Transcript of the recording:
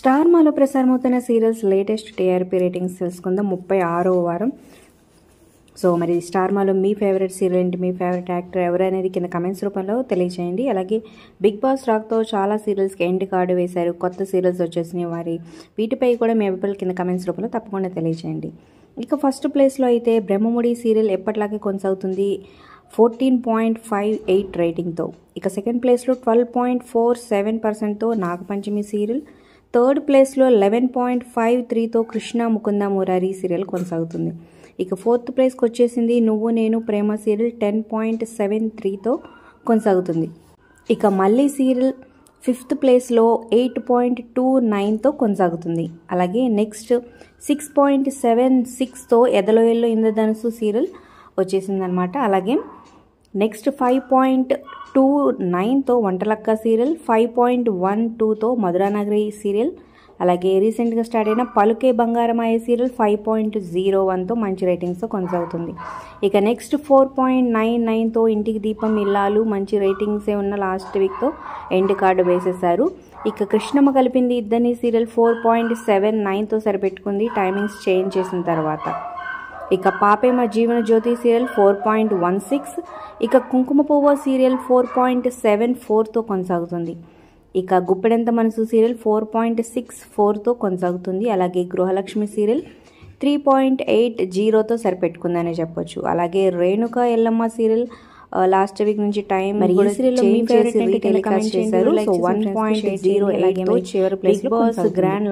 Star మాలో ప్రసారమవుతున్న serials latest TRP ratings తెలుసుకుందాం. ముప్పై ఆరో వారం. సో మరి స్టార్ మాలో మీ ఫేవరెట్ సీరియల్ ఏంటి? మీ ఫేవరెట్ యాక్టర్ ఎవరు అనేది కింద కమెంట్స్ రూపంలో తెలియజేయండి అలాగే బిగ్ బాస్ రాక్తో చాలా సీరియల్స్కి ఎండ్ కార్డు వేశారు. కొత్త సీరియల్స్ వచ్చేసినాయి వారి. వీటిపై కూడా మీ అభిప్రాయాలు కింద కమెంట్స్ రూపంలో తప్పకుండా తెలియజేయండి ఇక ఫస్ట్ ప్లేస్లో అయితే బ్రహ్మముడి సీరియల్ ఎప్పటిలాగే కొనసాగుతుంది. ఫోర్టీన్ పాయింట్ ఫైవ్ ఎయిట్ రేటింగ్తో. ఇక సెకండ్ ప్లేస్లో ట్వెల్వ్ పాయింట్ ఫోర్ సెవెన్ పర్సెంట్తో నాగపంచమి సీరియల్. థర్డ్ ప్లేస్లో లెవెన్ పాయింట్ ఫైవ్ త్రీతో కృష్ణ ముకుంద మురారి సీరియల్ కొనసాగుతుంది. ఇక ఫోర్త్ ప్లేస్కి వచ్చేసింది Nuvvu Nenu Prema serial ten point seven త్రీతో కొనసాగుతుంది. ఇక మళ్ళీ సీరియల్ ఫిఫ్త్ ప్లేస్లో ఎయిట్ పాయింట్ టూ నైన్తో కొనసాగుతుంది. అలాగే నెక్స్ట్ సిక్స్ పాయింట్ సెవెన్ సిక్స్తో ఎదలోయల్లో ఇంద్రధనుసు సీరియల్ వచ్చేసిందనమాట. అలాగే next five point two నైన్తో Vantalakka serial five point one టూతో మధురానగరి సీరియల్ అలాగే రీసెంట్గా స్టార్ట్ అయిన Paluke Bangaramaaya serial five point zero వన్తో మంచి రేటింగ్స్తో కొనసాగుతుంది. ఇక నెక్స్ట్ ఫోర్ పాయింట్ నైన్ నైన్తో ఇంటికి దీపం ఇల్లాలు మంచి రేటింగ్సే ఉన్న లాస్ట్ వీక్తో ఎండ్ కార్డు వేసేశారు. ఇక Krishnamma Kalipindi Iddarini serial four point seven నైన్తో సరిపెట్టుకుంది టైమింగ్స్ చేంజ్ చేసిన తర్వాత. ఇక Paapema Jeevana Jyothi serial four point one six ఇక Kumkuma Puvva serial four point seven ఫోర్తో కొనసాగుతుంది. ఇక Guppedantha Manasu serial four point six ఫోర్తో కొనసాగుతుంది. అలాగే Gruhalakshmi serial three point eight జీరోతో సరిపెట్టుకుందనే చెప్పొచ్చు. అలాగే Renuka Yellamma serial last week నుంచి టైం టెలికాస్ట్. చేశారు. సో వన్ పాయింట్ జీరో చివరి లో బాస్. గ్రాండ్